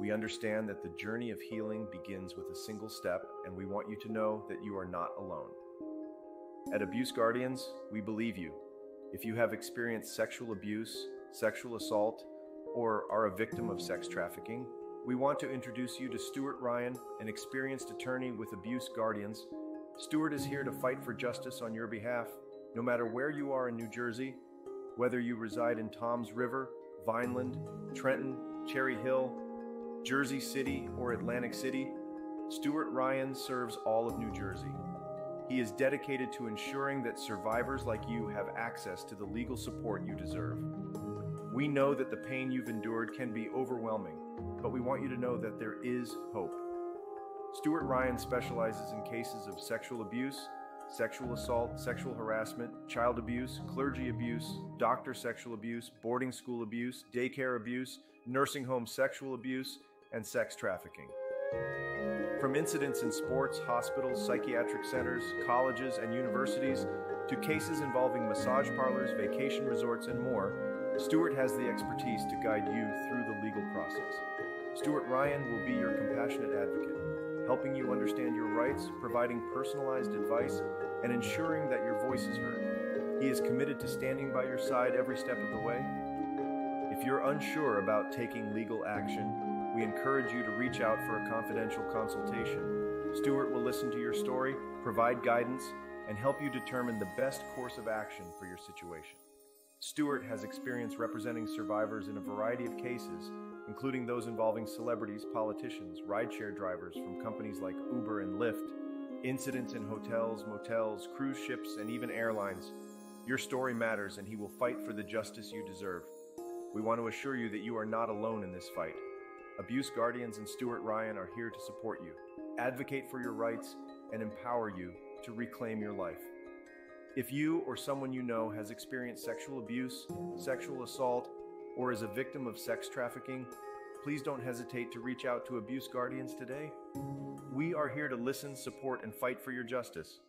We understand that the journey of healing begins with a single step, and we want you to know that you are not alone. At Abuse Guardians, we believe you. If you have experienced sexual abuse, sexual assault, or are a victim of sex trafficking, we want to introduce you to Stewart Ryan, an experienced attorney with Abuse Guardians. Stewart is here to fight for justice on your behalf, no matter where you are in New Jersey, whether you reside in Toms River, Vineland, Trenton, Cherry Hill, Jersey City, or Atlantic City. Stewart Ryan serves all of New Jersey. He is dedicated to ensuring that survivors like you have access to the legal support you deserve. We know that the pain you've endured can be overwhelming, but we want you to know that there is hope. Stewart Ryan specializes in cases of sexual abuse, sexual assault, sexual harassment, child abuse, clergy abuse, doctor sexual abuse, boarding school abuse, daycare abuse, nursing home sexual abuse, and sex trafficking. From incidents in sports, hospitals, psychiatric centers, colleges, and universities, to cases involving massage parlors, vacation resorts, and more, Stewart has the expertise to guide you through the legal process. Stewart Ryan will be your compassionate advocate, helping you understand your rights, providing personalized advice, and ensuring that your voice is heard. He is committed to standing by your side every step of the way. If you're unsure about taking legal action, we encourage you to reach out for a confidential consultation. Stewart will listen to your story, provide guidance, and help you determine the best course of action for your situation. Stewart has experience representing survivors in a variety of cases, including those involving celebrities, politicians, rideshare drivers from companies like Uber and Lyft, incidents in hotels, motels, cruise ships, and even airlines. Your story matters, and he will fight for the justice you deserve. We want to assure you that you are not alone in this fight. Abuse Guardians and Stewart Ryan are here to support you, advocate for your rights, and empower you to reclaim your life. If you or someone you know has experienced sexual abuse, sexual assault, or is a victim of sex trafficking, please don't hesitate to reach out to Abuse Guardians today. We are here to listen, support, and fight for your justice.